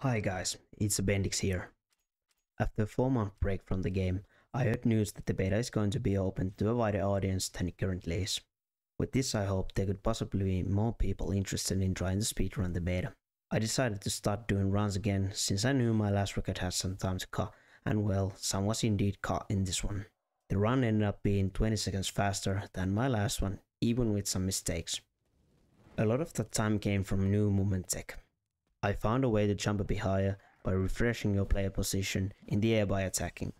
Hi guys, it's Abendix here. After a 4 month break from the game, I heard news that the beta is going to be open to a wider audience than it currently is. With this I hope there could possibly be more people interested in trying to speedrun the beta. I decided to start doing runs again since I knew my last record had some time to cut, and well, some was indeed cut in this one. The run ended up being 20 seconds faster than my last one, even with some mistakes. A lot of that time came from new movement tech. I found a way to jump a bit higher by refreshing your player position in the air by attacking.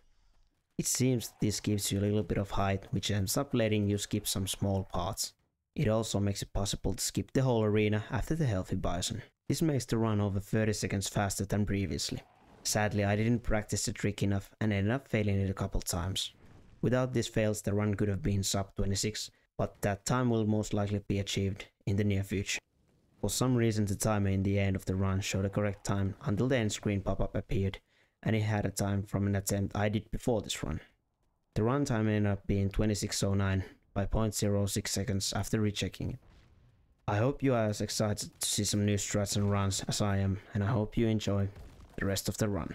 It seems this gives you a little bit of height which ends up letting you skip some small parts. It also makes it possible to skip the whole arena after the healthy bison. This makes the run over 30 seconds faster than previously. Sadly I didn't practice the trick enough and ended up failing it a couple times. Without these fails the run could have been sub 26, but that time will most likely be achieved in the near future. For some reason the timer in the end of the run showed the correct time until the end screen pop-up appeared and it had a time from an attempt I did before this run. The run time ended up being 2609 by 0.06 seconds after rechecking it. I hope you are as excited to see some new strats and runs as I am and I hope you enjoy the rest of the run.